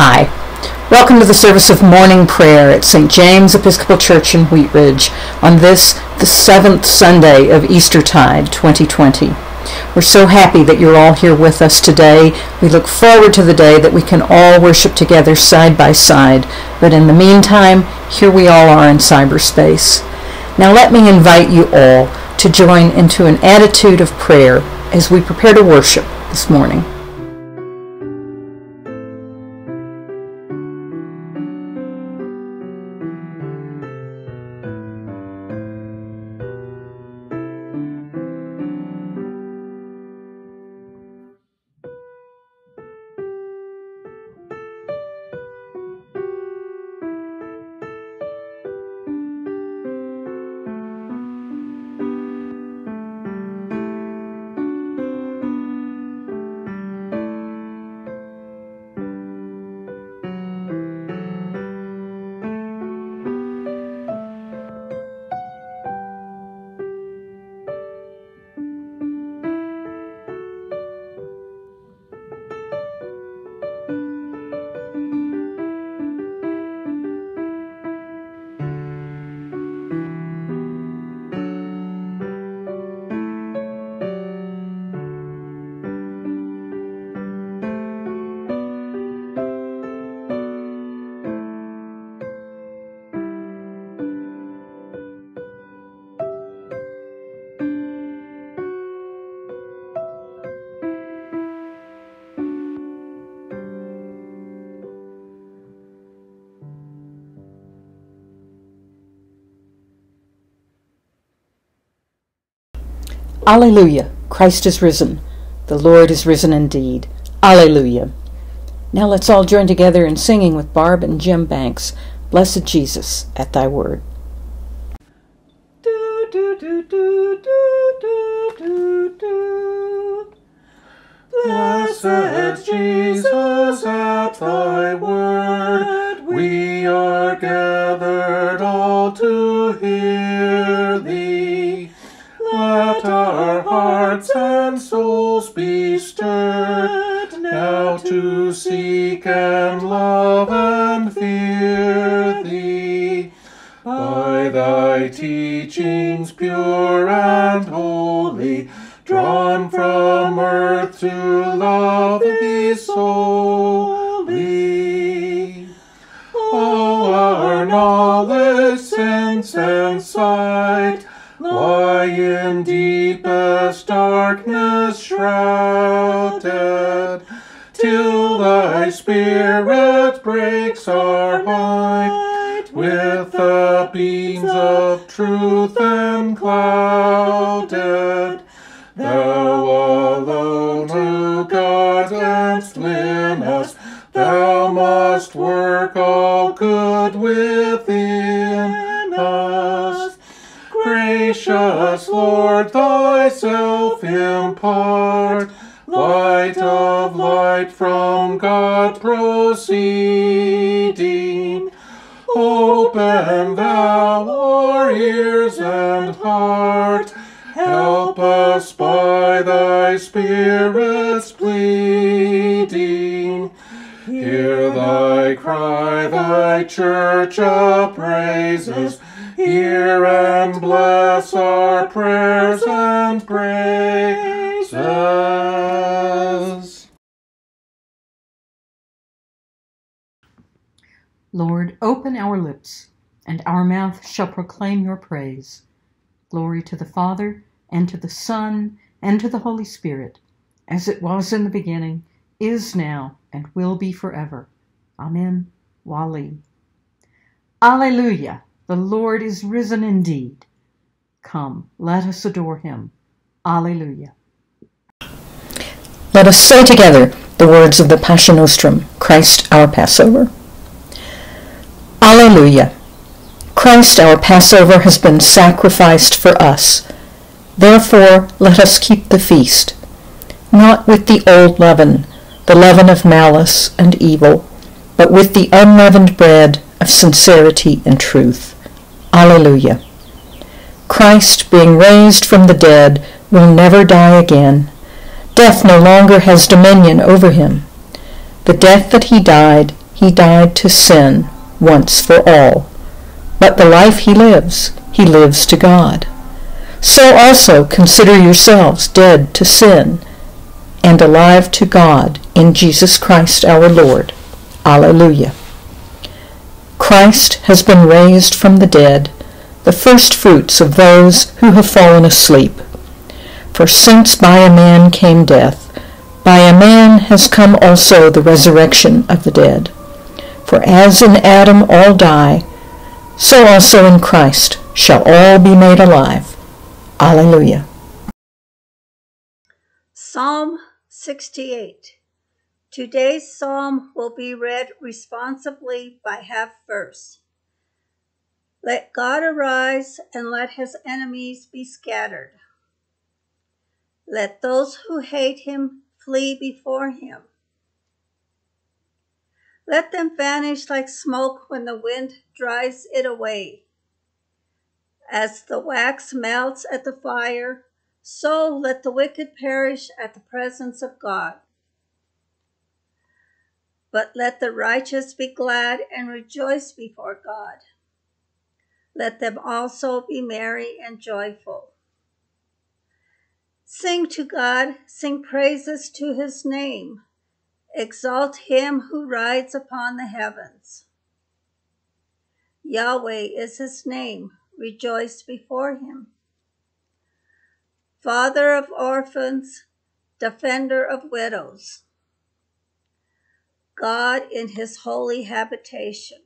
Hi. Welcome to the service of morning prayer at St. James Episcopal Church in Wheat Ridge on this, the seventh Sunday of Eastertide 2020. We're so happy that you're all here with us today. We look forward to the day that we can all worship together side by side. But in the meantime, here we all are in cyberspace. Now let me invite you all to join into an attitude of prayer as we prepare to worship this morning. Alleluia! Christ is risen. The Lord is risen indeed. Alleluia! Now let's all join together in singing with Barb and Jim Banks, Blessed Jesus, at thy word. Do, do, do, do, do, do, do, do. Blessed Jesus, at thy word, teachings pure and holy, drawn from earth to love thee solely. All our knowledge, sense, and sight lie in deepest darkness shrouded, till thy spirit breaks our light with the beams of truth enclouded. Thou alone who guidest in us, thou must work all good within us. Gracious Lord, thyself impart, light of light from God proceeding. Open thou ears and heart, help us by thy Spirit's pleading. Hear thy cry, thy church upraises. Hear and bless our prayers and praises. Lord, open our lips, and our mouth shall proclaim your praise. Glory to the Father, and to the Son, and to the Holy Spirit, as it was in the beginning, is now, and will be forever. Amen. Wali. Alleluia! The Lord is risen indeed. Come, let us adore him. Alleluia. Let us say together the words of the Pascha Nostrum, Christ our Passover. Alleluia. Christ our Passover has been sacrificed for us. Therefore let us keep the feast, not with the old leaven, the leaven of malice and evil, but with the unleavened bread of sincerity and truth. Alleluia. Christ, being raised from the dead, will never die again. Death no longer has dominion over him. The death that he died, he died to sin once for all. But the life he lives, he lives to God. So also consider yourselves dead to sin and alive to God in Jesus Christ our Lord. Alleluia. Christ has been raised from the dead, the first fruits of those who have fallen asleep. For since by a man came death, by a man has come also the resurrection of the dead. For as in Adam all die, so also in Christ shall all be made alive. Alleluia. Psalm 68. Today's psalm will be read responsibly by half verse. Let God arise and let his enemies be scattered. Let those who hate him flee before him. Let them vanish like smoke when the wind drives it away. As the wax melts at the fire, so let the wicked perish at the presence of God. But let the righteous be glad and rejoice before God. Let them also be merry and joyful. Sing to God, sing praises to his name. Exalt him who rides upon the heavens. Yahweh is his name, rejoice before him. Father of orphans, defender of widows. God in his holy habitation.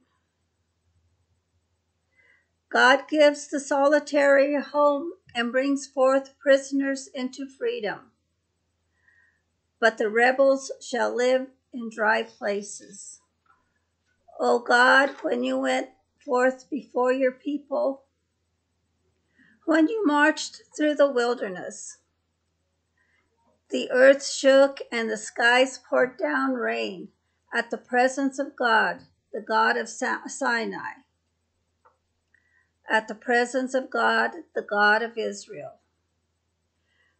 God gives the solitary home and brings forth prisoners into freedom. But the rebels shall live in dry places. O God, when you went forth before your people, when you marched through the wilderness, the earth shook and the skies poured down rain at the presence of God, the God of Sinai, at the presence of God, the God of Israel.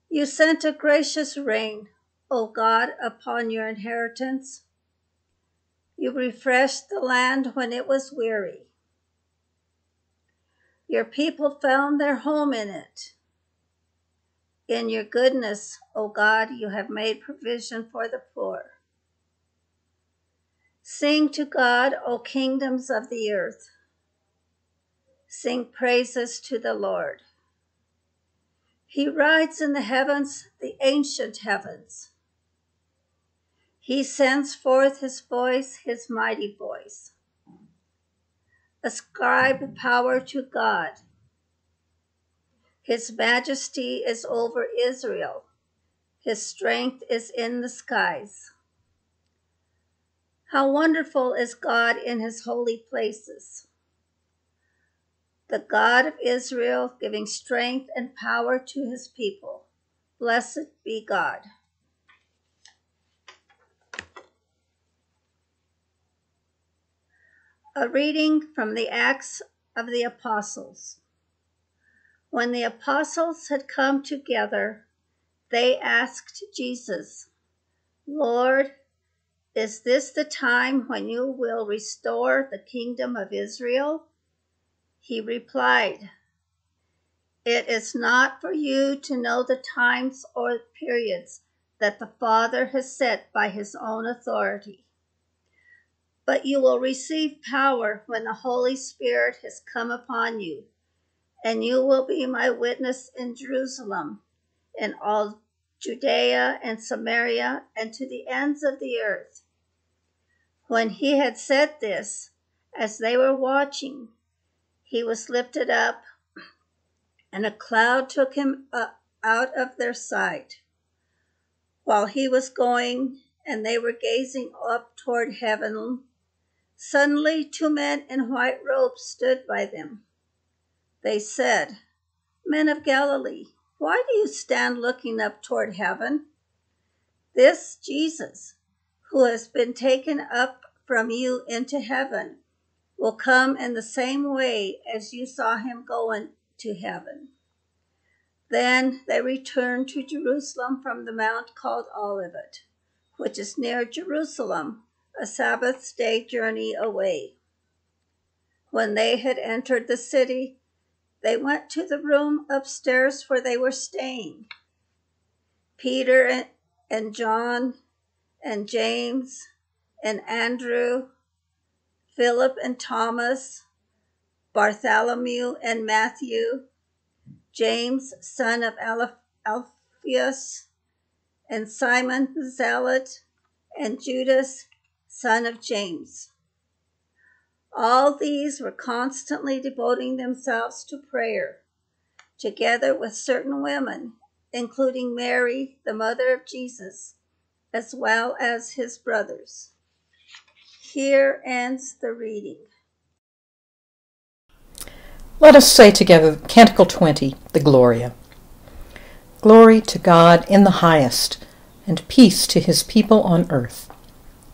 You sent a gracious rain, O God, upon your inheritance. You refreshed the land when it was weary. Your people found their home in it. In your goodness, O God, you have made provision for the poor. Sing to God, O kingdoms of the earth. Sing praises to the Lord. He rides in the heavens, the ancient heavens. He sends forth his voice, his mighty voice. Ascribe power to God. His majesty is over Israel. His strength is in the skies. How wonderful is God in his holy places. The God of Israel giving strength and power to his people. Blessed be God. A reading from the Acts of the Apostles. When the apostles had come together, they asked Jesus, Lord, is this the time when you will restore the kingdom of Israel? He replied, It is not for you to know the times or periods that the Father has set by his own authority. But you will receive power when the Holy Spirit has come upon you, and you will be my witness in Jerusalem, in all Judea and Samaria, and to the ends of the earth. When he had said this, as they were watching, he was lifted up, and a cloud took him up out of their sight. While he was going, and they were gazing up toward heaven, suddenly two men in white robes stood by them. They said, Men of Galilee, why do you stand looking up toward heaven? This Jesus, who has been taken up from you into heaven, will come in the same way as you saw him going to heaven. Then they returned to Jerusalem from the mount called Olivet, which is near Jerusalem, a Sabbath day journey away. When they had entered the city, they went to the room upstairs where they were staying. Peter and, John and James and Andrew, Philip and Thomas, Bartholomew and Matthew, James, son of Alphaeus, and Simon the Zealot, and Judas, son of James. All these were constantly devoting themselves to prayer, together with certain women, including Mary, the mother of Jesus, as well as his brothers. Here ends the reading. Let us say together Canticle 20, the Gloria. Glory to God in the highest, and peace to his people on earth.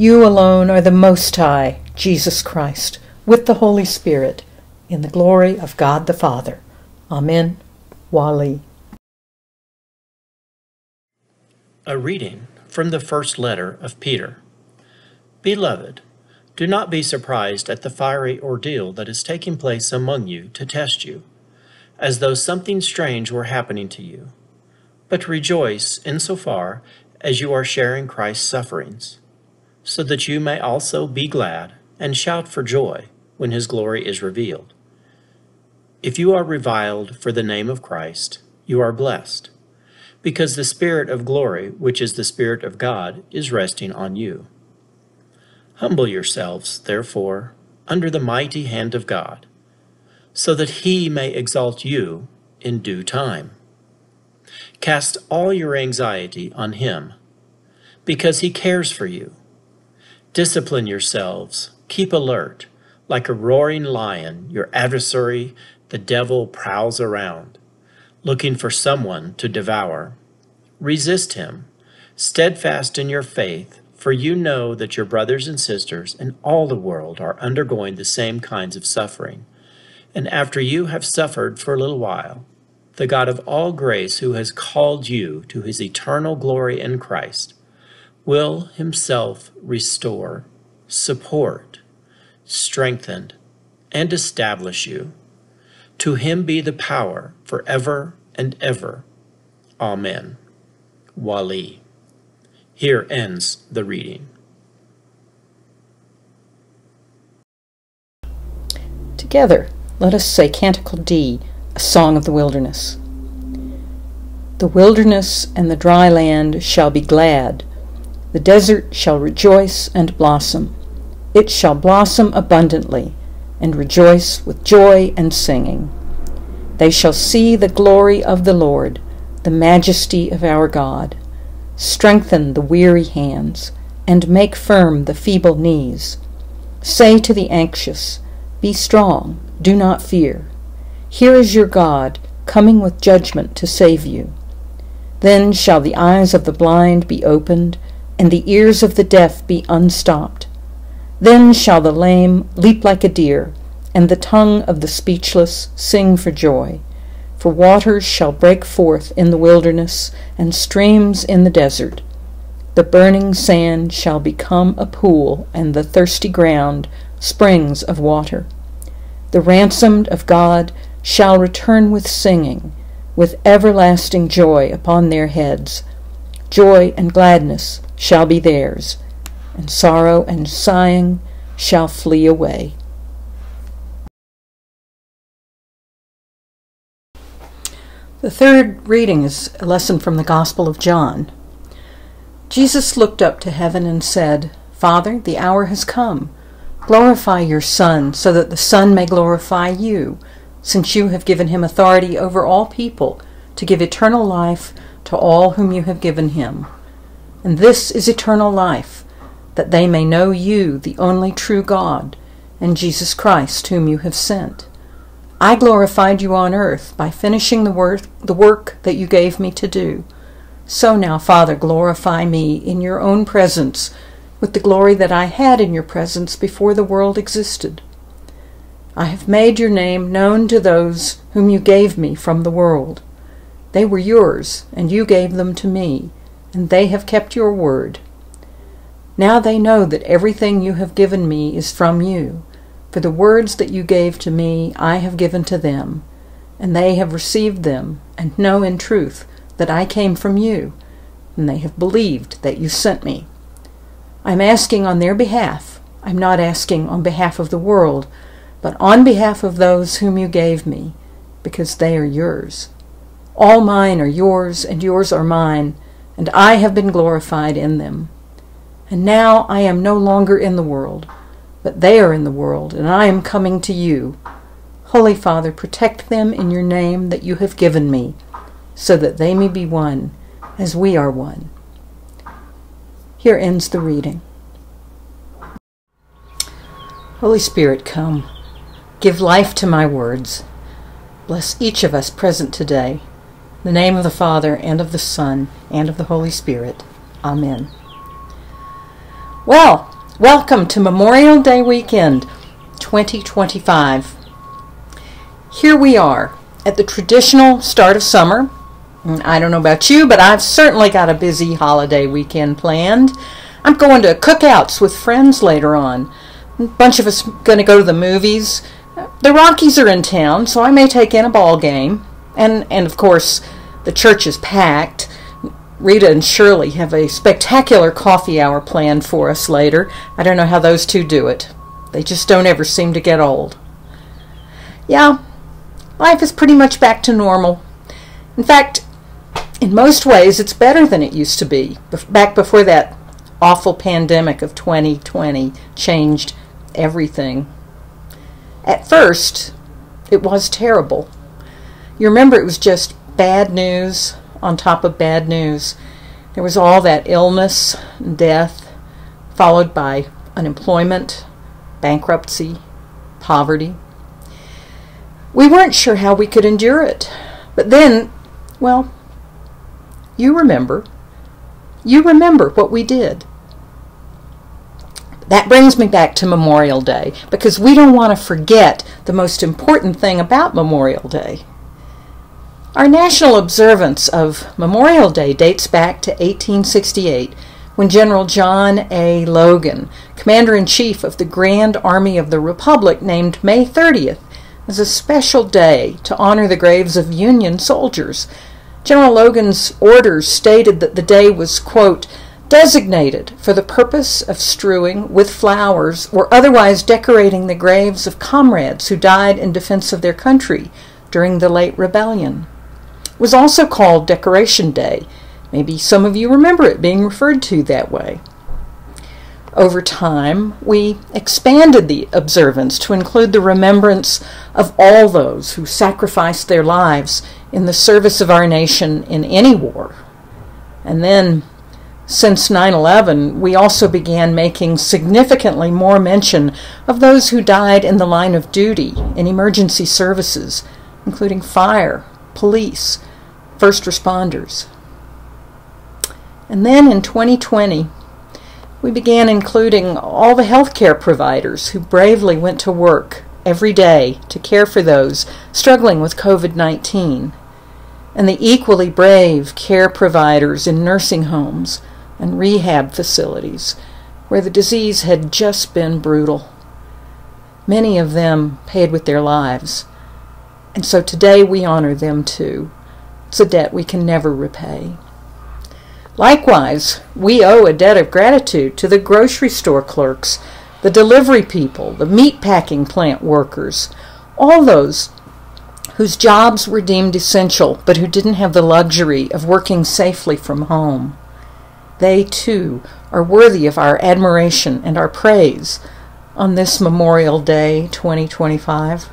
You alone are the Most High, Jesus Christ, with the Holy Spirit, in the glory of God the Father. Amen. Wali. A reading from the first letter of Peter. Beloved, do not be surprised at the fiery ordeal that is taking place among you to test you, as though something strange were happening to you. But rejoice insofar as you are sharing Christ's sufferings so that you may also be glad and shout for joy when his glory is revealed. If you are reviled for the name of Christ, you are blessed, because the Spirit of glory, which is the Spirit of God, is resting on you. Humble yourselves, therefore, under the mighty hand of God, so that he may exalt you in due time. Cast all your anxiety on him, because he cares for you. Discipline yourselves. Keep alert. Like a roaring lion, your adversary, the devil, prowls around, looking for someone to devour. Resist him, steadfast in your faith, for you know that your brothers and sisters in all the world are undergoing the same kinds of suffering. And after you have suffered for a little while, the God of all grace, who has called you to his eternal glory in Christ, will himself restore, support, strengthen, and establish you. To him be the power forever and ever. Amen. Wali. Here ends the reading. Together, let us say Canticle D, a song of the wilderness. The wilderness and the dry land shall be glad the desert shall rejoice and blossom. It shall blossom abundantly and rejoice with joy and singing. They shall see the glory of the Lord, the majesty of our God. Strengthen the weary hands and make firm the feeble knees. Say to the anxious, Be strong, do not fear. Here is your God, coming with judgment to save you. Then shall the eyes of the blind be opened and the ears of the deaf be unstopped. Then shall the lame leap like a deer, and the tongue of the speechless sing for joy. For waters shall break forth in the wilderness, and streams in the desert. The burning sand shall become a pool, and the thirsty ground springs of water. The ransomed of God shall return with singing, with everlasting joy upon their heads. Joy and gladness shall be theirs, and sorrow and sighing shall flee away. The third reading is a lesson from the Gospel of John. Jesus looked up to heaven and said, Father, the hour has come. Glorify your Son, so that the Son may glorify you, since you have given him authority over all people, to give eternal life to all whom you have given him. And this is eternal life, that they may know you, the only true God, and Jesus Christ, whom you have sent. I glorified you on earth by finishing the work, the work that you gave me to do. So now, Father, glorify me in your own presence with the glory that I had in your presence before the world existed. I have made your name known to those whom you gave me from the world. They were yours, and you gave them to me, and they have kept your word. Now they know that everything you have given me is from you, for the words that you gave to me I have given to them, and they have received them, and know in truth that I came from you, and they have believed that you sent me. I'm asking on their behalf. I'm not asking on behalf of the world, but on behalf of those whom you gave me, because they are yours. All mine are yours, and yours are mine, and I have been glorified in them. And now I am no longer in the world, but they are in the world, and I am coming to you. Holy Father, protect them in your name that you have given me, so that they may be one, as we are one. Here ends the reading. Holy Spirit, come. Give life to my words. Bless each of us present today. The name of the Father, and of the Son, and of the Holy Spirit. Amen. Well, welcome to Memorial Day weekend 2025. Here we are at the traditional start of summer. Mm, I don't know about you, but I've certainly got a busy holiday weekend planned. I'm going to cookouts with friends later on. A bunch of us going to go to the movies. The Rockies are in town, so I may take in a ball game. And and of course, the church is packed. Rita and Shirley have a spectacular coffee hour planned for us later. I don't know how those two do it. They just don't ever seem to get old. Yeah, life is pretty much back to normal. In fact, in most ways, it's better than it used to be, back before that awful pandemic of 2020 changed everything. At first, it was terrible. You remember it was just bad news on top of bad news. There was all that illness death, followed by unemployment, bankruptcy, poverty. We weren't sure how we could endure it. But then, well, you remember. You remember what we did. That brings me back to Memorial Day because we don't want to forget the most important thing about Memorial Day. Our national observance of Memorial Day dates back to 1868 when General John A. Logan, Commander in Chief of the Grand Army of the Republic, named May 30th as a special day to honor the graves of Union soldiers. General Logan's orders stated that the day was, quote, designated for the purpose of strewing with flowers or otherwise decorating the graves of comrades who died in defense of their country during the late rebellion was also called Decoration Day. Maybe some of you remember it being referred to that way. Over time, we expanded the observance to include the remembrance of all those who sacrificed their lives in the service of our nation in any war. And then, since 9 11, we also began making significantly more mention of those who died in the line of duty in emergency services, including fire, police, first responders. And then in 2020, we began including all the healthcare providers who bravely went to work every day to care for those struggling with COVID 19, and the equally brave care providers in nursing homes and rehab facilities where the disease had just been brutal. Many of them paid with their lives, and so today we honor them too. It's a debt we can never repay. Likewise, we owe a debt of gratitude to the grocery store clerks, the delivery people, the meat packing plant workers, all those whose jobs were deemed essential but who didn't have the luxury of working safely from home. They, too, are worthy of our admiration and our praise on this Memorial Day 2025.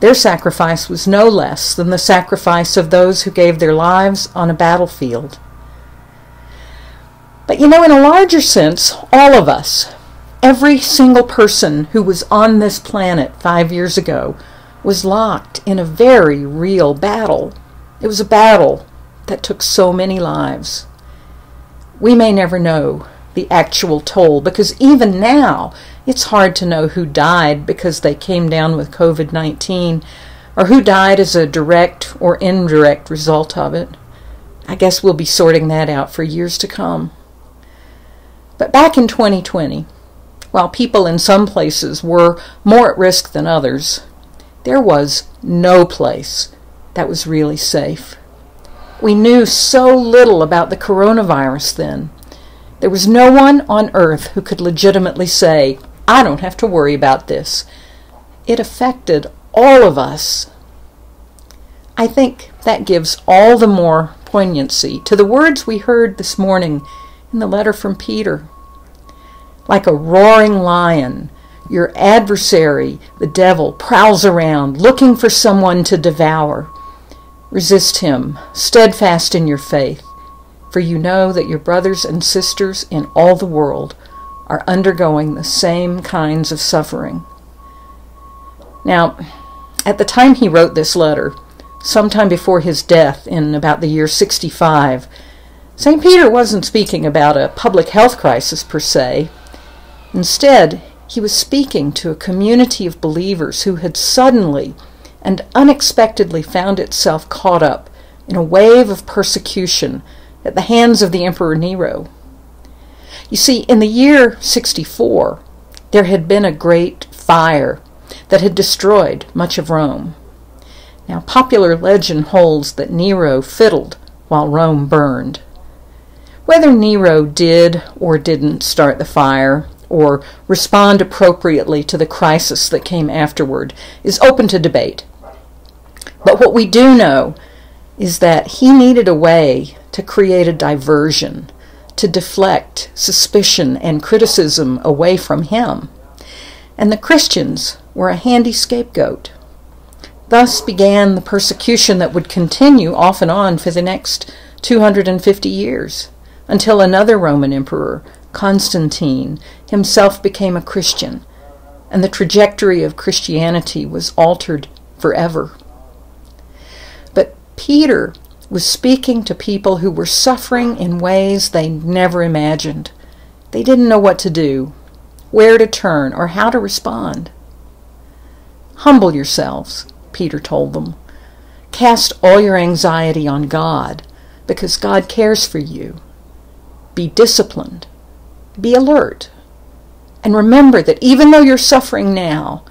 Their sacrifice was no less than the sacrifice of those who gave their lives on a battlefield. But you know, in a larger sense, all of us, every single person who was on this planet five years ago, was locked in a very real battle. It was a battle that took so many lives. We may never know the actual toll because even now it's hard to know who died because they came down with COVID 19 or who died as a direct or indirect result of it. I guess we'll be sorting that out for years to come. But back in 2020, while people in some places were more at risk than others, there was no place that was really safe. We knew so little about the coronavirus then. There was no one on earth who could legitimately say, I don't have to worry about this. It affected all of us. I think that gives all the more poignancy to the words we heard this morning in the letter from Peter. Like a roaring lion, your adversary, the devil, prowls around looking for someone to devour. Resist him, steadfast in your faith, for you know that your brothers and sisters in all the world are undergoing the same kinds of suffering. Now, at the time he wrote this letter, sometime before his death in about the year 65, St. Peter wasn't speaking about a public health crisis per se. Instead, he was speaking to a community of believers who had suddenly and unexpectedly found itself caught up in a wave of persecution at the hands of the Emperor Nero. You see, in the year 64, there had been a great fire that had destroyed much of Rome. Now, popular legend holds that Nero fiddled while Rome burned. Whether Nero did or didn't start the fire, or respond appropriately to the crisis that came afterward, is open to debate. But what we do know is that he needed a way to create a diversion to deflect suspicion and criticism away from him. And the Christians were a handy scapegoat. Thus began the persecution that would continue off and on for the next 250 years, until another Roman emperor, Constantine, himself became a Christian, and the trajectory of Christianity was altered forever. But Peter was speaking to people who were suffering in ways they never imagined. They didn't know what to do, where to turn, or how to respond. Humble yourselves, Peter told them. Cast all your anxiety on God, because God cares for you. Be disciplined. Be alert. And remember that even though you're suffering now,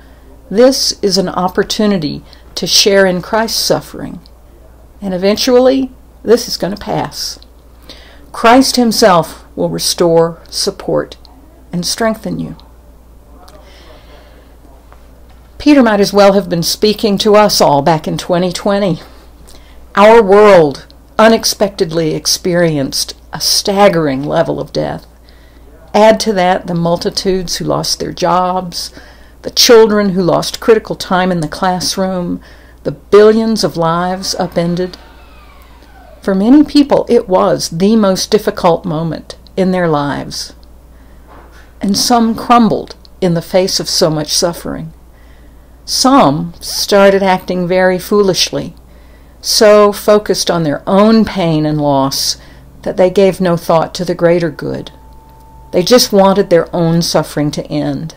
this is an opportunity to share in Christ's suffering and eventually, this is going to pass. Christ Himself will restore, support, and strengthen you. Peter might as well have been speaking to us all back in 2020. Our world unexpectedly experienced a staggering level of death. Add to that the multitudes who lost their jobs, the children who lost critical time in the classroom, the billions of lives upended. For many people, it was the most difficult moment in their lives. And some crumbled in the face of so much suffering. Some started acting very foolishly, so focused on their own pain and loss that they gave no thought to the greater good. They just wanted their own suffering to end.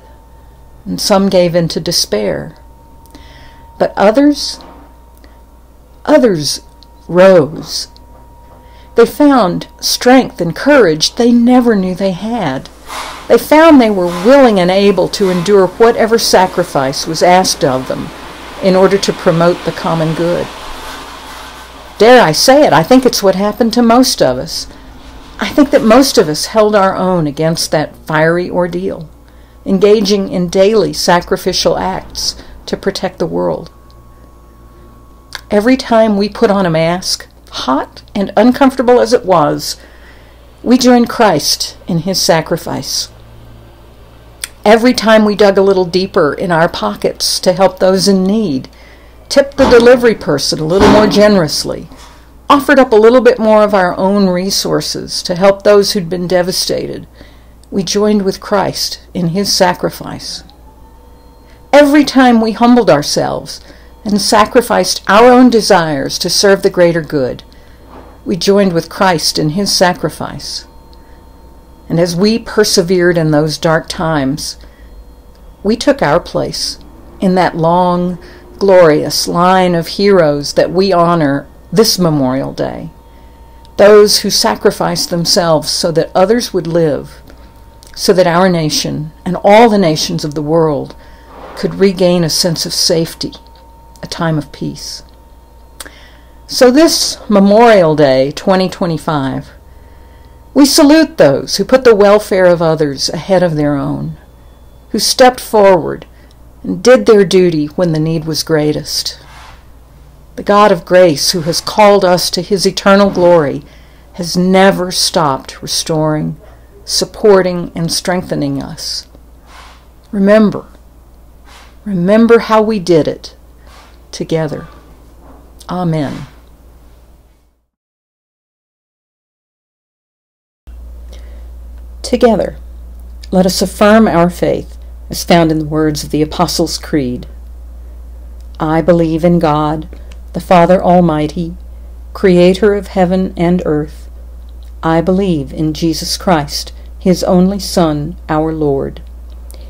And some gave in to despair. But others, others rose. They found strength and courage they never knew they had. They found they were willing and able to endure whatever sacrifice was asked of them in order to promote the common good. Dare I say it, I think it's what happened to most of us. I think that most of us held our own against that fiery ordeal, engaging in daily sacrificial acts to protect the world. Every time we put on a mask, hot and uncomfortable as it was, we joined Christ in his sacrifice. Every time we dug a little deeper in our pockets to help those in need, tipped the delivery person a little more generously, offered up a little bit more of our own resources to help those who'd been devastated, we joined with Christ in his sacrifice. Every time we humbled ourselves and sacrificed our own desires to serve the greater good, we joined with Christ in his sacrifice. And as we persevered in those dark times, we took our place in that long, glorious line of heroes that we honor this Memorial Day. Those who sacrificed themselves so that others would live, so that our nation and all the nations of the world could regain a sense of safety, a time of peace. So, this Memorial Day 2025, we salute those who put the welfare of others ahead of their own, who stepped forward and did their duty when the need was greatest. The God of grace, who has called us to his eternal glory, has never stopped restoring, supporting, and strengthening us. Remember, remember how we did it together. Amen. Together, let us affirm our faith as found in the words of the Apostles' Creed. I believe in God the Father Almighty, creator of heaven and earth. I believe in Jesus Christ, his only Son, our Lord.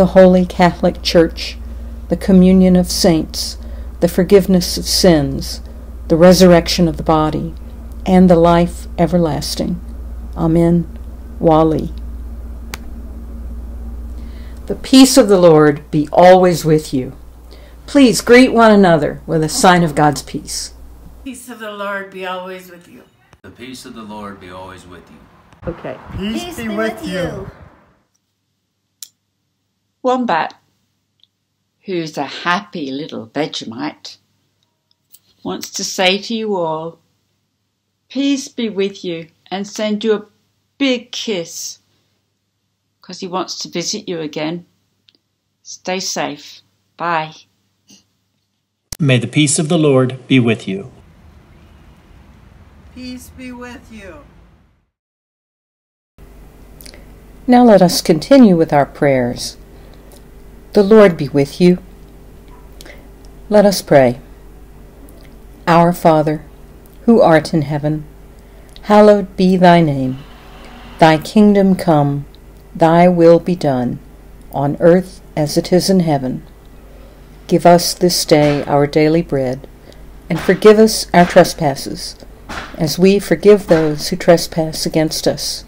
the Holy Catholic Church, the communion of saints, the forgiveness of sins, the resurrection of the body, and the life everlasting. Amen. Wali. The peace of the Lord be always with you. Please greet one another with a sign of God's peace. Peace of the Lord be always with you. The peace of the Lord be always with you. Okay. Peace, be, with you. Wombat, who's a happy little Vegemite, wants to say to you all, Peace be with you, and send you a big kiss, because he wants to visit you again. Stay safe. Bye. May the peace of the Lord be with you. Peace be with you. Now let us continue with our prayers. The Lord be with you. Let us pray. Our Father, who art in heaven, hallowed be thy name. Thy kingdom come, thy will be done, on earth as it is in heaven. Give us this day our daily bread, and forgive us our trespasses, as we forgive those who trespass against us.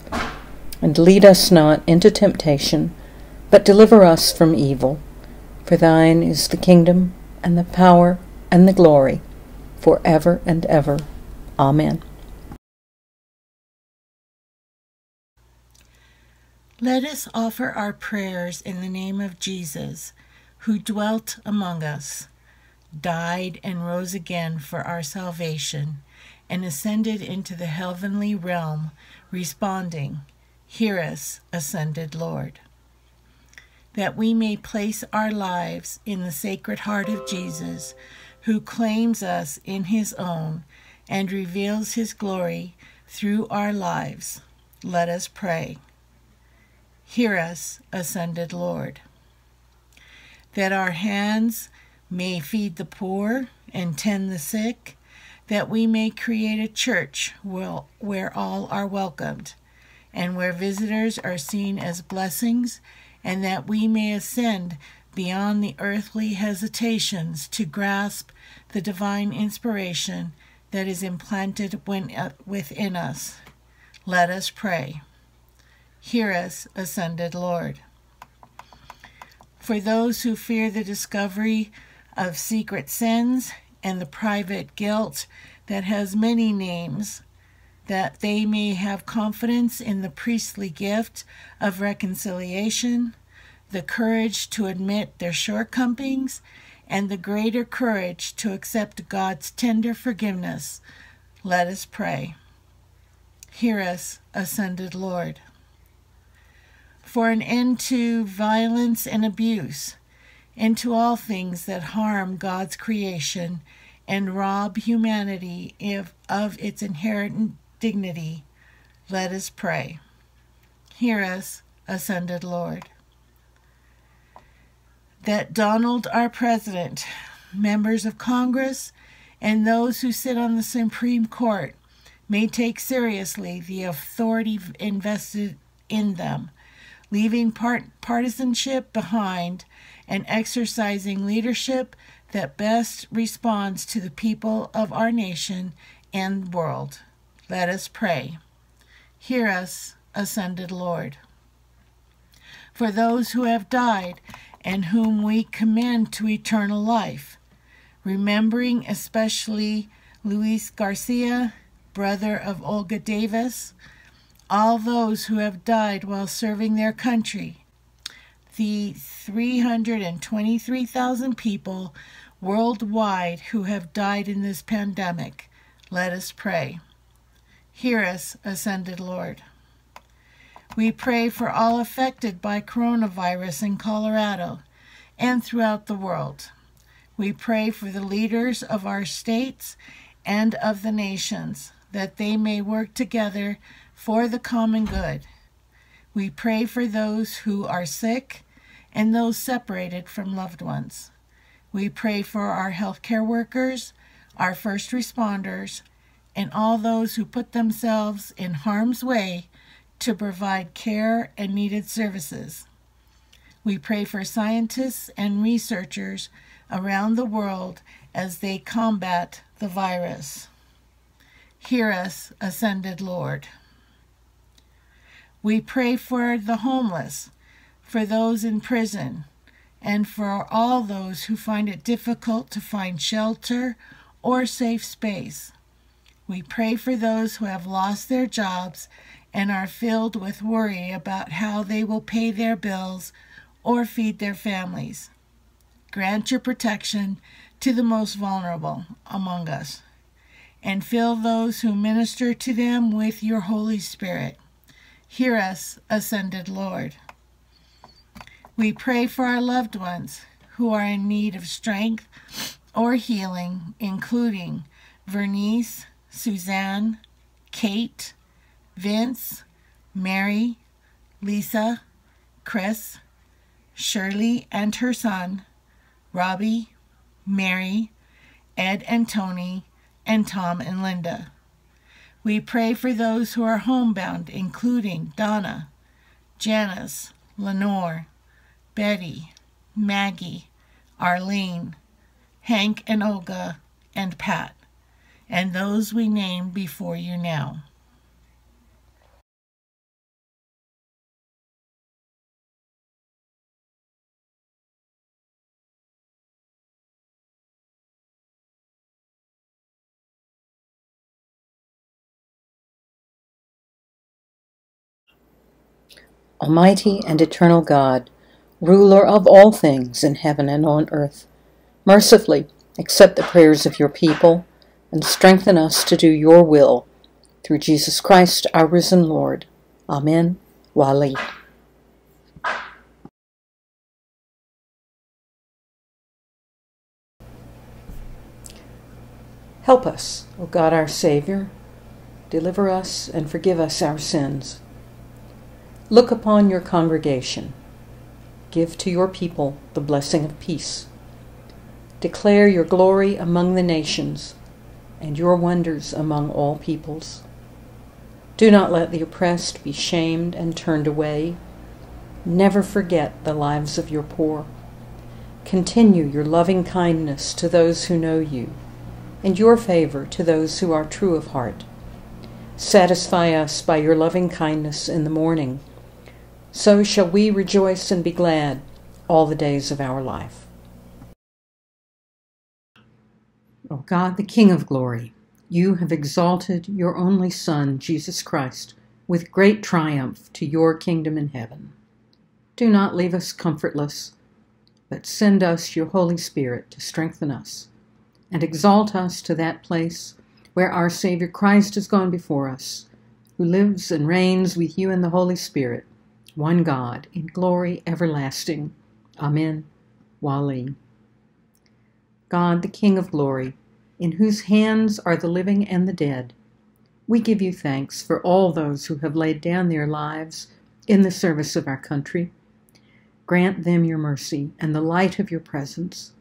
And lead us not into temptation, but deliver us from evil. For thine is the kingdom, and the power, and the glory, for ever and ever. Amen. Let us offer our prayers in the name of Jesus who dwelt among us, died and rose again for our salvation, and ascended into the heavenly realm, responding, Hear us, ascended Lord. That we may place our lives in the sacred heart of Jesus, who claims us in his own and reveals his glory through our lives. Let us pray. Hear us, ascended Lord that our hands may feed the poor and tend the sick, that we may create a church where all are welcomed, and where visitors are seen as blessings, and that we may ascend beyond the earthly hesitations to grasp the divine inspiration that is implanted uh, within us. Let us pray. Hear us, ascended Lord for those who fear the discovery of secret sins and the private guilt that has many names, that they may have confidence in the priestly gift of reconciliation, the courage to admit their shortcomings, and the greater courage to accept God's tender forgiveness. Let us pray. Hear us, ascended Lord. For an end to violence and abuse, and to all things that harm God's creation and rob humanity of, of its inherent dignity, let us pray. Hear us, ascended Lord. That Donald, our President, members of Congress, and those who sit on the Supreme Court may take seriously the authority invested in them, leaving part- partisanship behind and exercising leadership that best responds to the people of our nation and world. Let us pray. Hear us, ascended Lord. For those who have died and whom we commend to eternal life, remembering especially Luis Garcia, brother of Olga Davis, all those who have died while serving their country, the 323,000 people worldwide who have died in this pandemic. Let us pray. Hear us, ascended Lord. We pray for all affected by coronavirus in Colorado and throughout the world. We pray for the leaders of our states and of the nations that they may work together for the common good. We pray for those who are sick and those separated from loved ones. We pray for our healthcare workers, our first responders, and all those who put themselves in harm's way to provide care and needed services. We pray for scientists and researchers around the world as they combat the virus. Hear us, ascended Lord. We pray for the homeless, for those in prison, and for all those who find it difficult to find shelter or safe space. We pray for those who have lost their jobs and are filled with worry about how they will pay their bills or feed their families. Grant your protection to the most vulnerable among us, and fill those who minister to them with your Holy Spirit. Hear us, ascended Lord. We pray for our loved ones who are in need of strength or healing, including Vernice, Suzanne, Kate, Vince, Mary, Lisa, Chris, Shirley and her son, Robbie, Mary, Ed and Tony, and Tom and Linda. We pray for those who are homebound, including Donna, Janice, Lenore, Betty, Maggie, Arlene, Hank and Olga, and Pat, and those we name before you now. Almighty and eternal God, ruler of all things in heaven and on earth, mercifully accept the prayers of your people and strengthen us to do your will. Through Jesus Christ, our risen Lord. Amen. Wali. Help us, O God our Savior. Deliver us and forgive us our sins. Look upon your congregation. Give to your people the blessing of peace. Declare your glory among the nations and your wonders among all peoples. Do not let the oppressed be shamed and turned away. Never forget the lives of your poor. Continue your loving kindness to those who know you, and your favor to those who are true of heart. Satisfy us by your loving kindness in the morning. So shall we rejoice and be glad all the days of our life. O God, the King of glory, You have exalted your only Son, Jesus Christ, with great triumph to your kingdom in heaven. Do not leave us comfortless, but send us your Holy Spirit to strengthen us and exalt us to that place where our Savior Christ has gone before us, who lives and reigns with you in the Holy Spirit, one God, in glory everlasting. Amen. Wali. God, the King of glory, in whose hands are the living and the dead, we give you thanks for all those who have laid down their lives in the service of our country. Grant them your mercy and the light of your presence.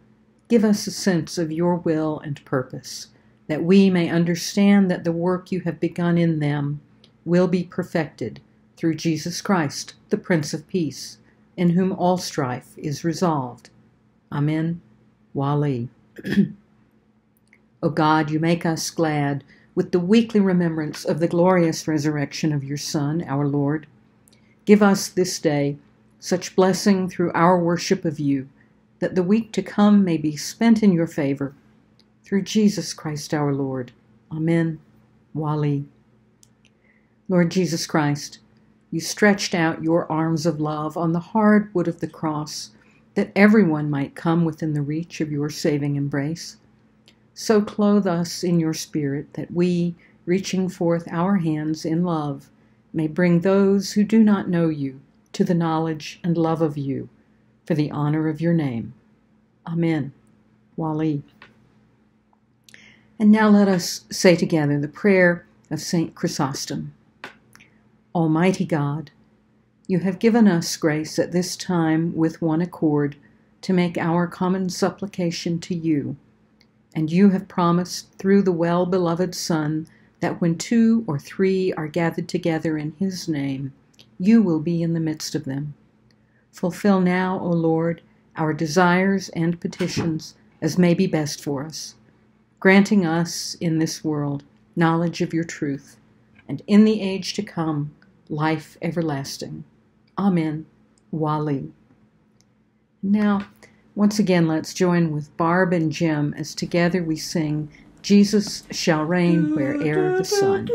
Give us a sense of your will and purpose, that we may understand that the work you have begun in them will be perfected through Jesus Christ, the Prince of Peace, in whom all strife is resolved. Amen. Wali. o God, you make us glad with the weekly remembrance of the glorious resurrection of your Son, our Lord. Give us this day such blessing through our worship of you, that the week to come may be spent in your favor. Through Jesus Christ our Lord. Amen. Wali. Lord Jesus Christ, you stretched out your arms of love on the hard wood of the cross, that everyone might come within the reach of your saving embrace. So clothe us in your Spirit that we, reaching forth our hands in love, may bring those who do not know you to the knowledge and love of you, for the honor of your name. Amen. Wali. And now let us say together the prayer of St. Chrysostom. Almighty God, you have given us grace at this time with one accord to make our common supplication to you and you have promised through the well beloved Son that when two or three are gathered together in his name, you will be in the midst of them. Fulfill now, O Lord, our desires and petitions as may be best for us, granting us in this world knowledge of your truth, and in the age to come, life everlasting. Amen. Wali. Now, once again, let's join with Barb and Jim as together we sing Jesus shall reign where'er the sun.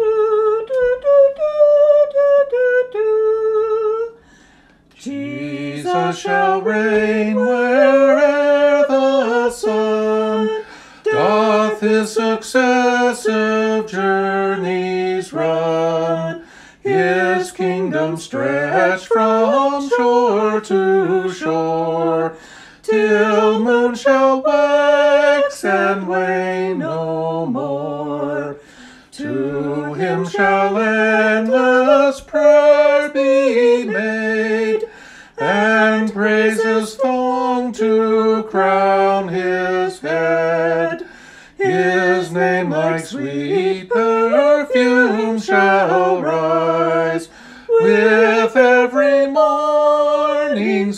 Jesus shall reign where'er the sun doth his successive journeys run. His kingdom stretch from shore to shore till moon shall wax and wane no more. To him shall endless prayer be made, and praises throng to crown his head. His name like sweet perfume shall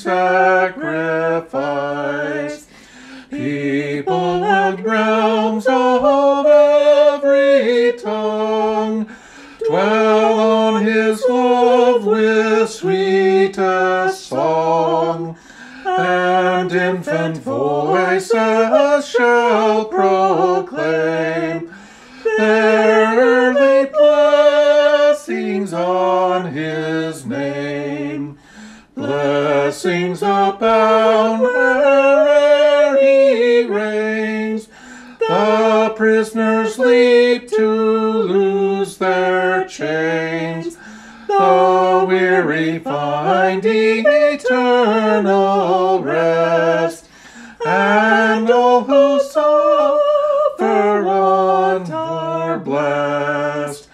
sacrifice. People and realms of every tongue dwell on his love with sweetest song, and infant voices shall proclaim chains. The weary finding eternal rest, and all who suffer want are blessed.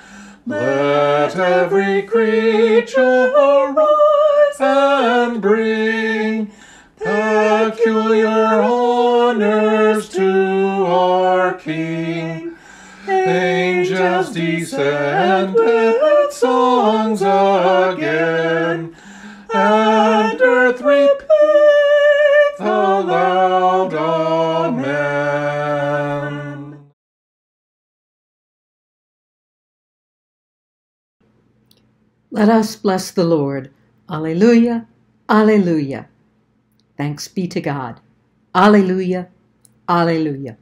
Let every creature arise and bring peculiar honors to our King. Angels descend Let us bless the Lord. Alleluia, Alleluia. Thanks be to God. Alleluia, Alleluia.